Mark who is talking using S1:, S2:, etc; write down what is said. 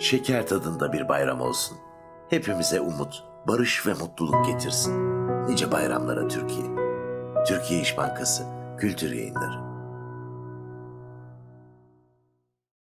S1: şeker tadında bir bayram olsun. Hepimize umut, barış ve mutluluk getirsin. Nice bayramlara Türkiye. Türkiye İş Bankası Kültür Yayınları